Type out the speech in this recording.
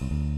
Bye.